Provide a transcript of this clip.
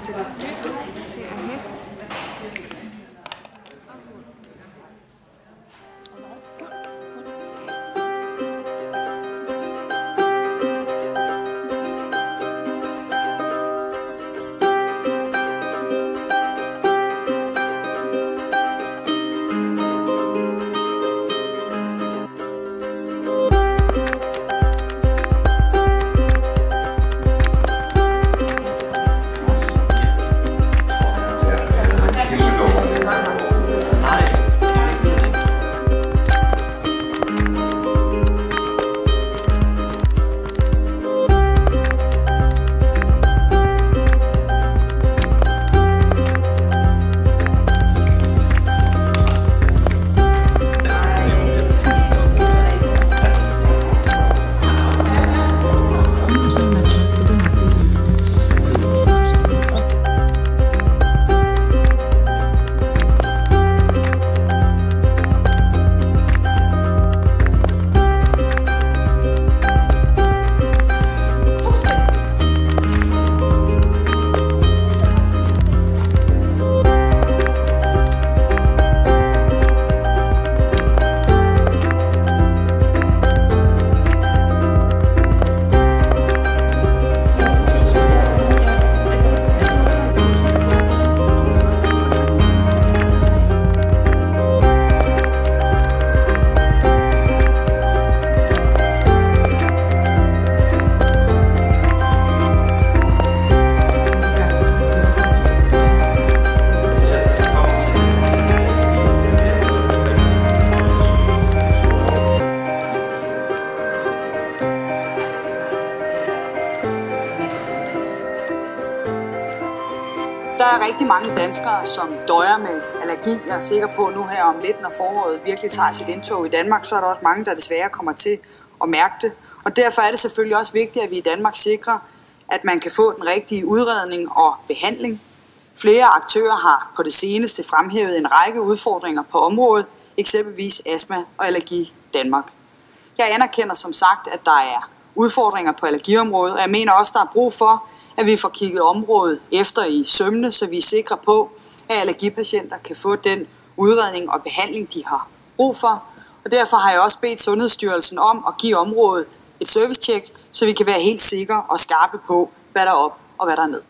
til det dyr. Det er hest. Der er rigtig mange danskere, som døjer med allergi. Jeg er sikker på nu her om lidt, når foråret virkelig tager sit indtog i Danmark, så er der også mange, der desværre kommer til at mærke det. Og derfor er det selvfølgelig også vigtigt, at vi i Danmark sikrer, at man kan få den rigtige udredning og behandling. Flere aktører har på det seneste fremhævet en række udfordringer på området, eksempelvis astma og allergi Danmark. Jeg anerkender som sagt, at der er udfordringer på allergiområdet, og jeg mener også, der er brug for, at vi får kigget området efter i sømne, så vi er sikre på, at allergipatienter kan få den udredning og behandling, de har brug for. Og derfor har jeg også bedt Sundhedsstyrelsen om at give området et servicetjek, så vi kan være helt sikre og skarpe på, hvad der er op og hvad der er ned.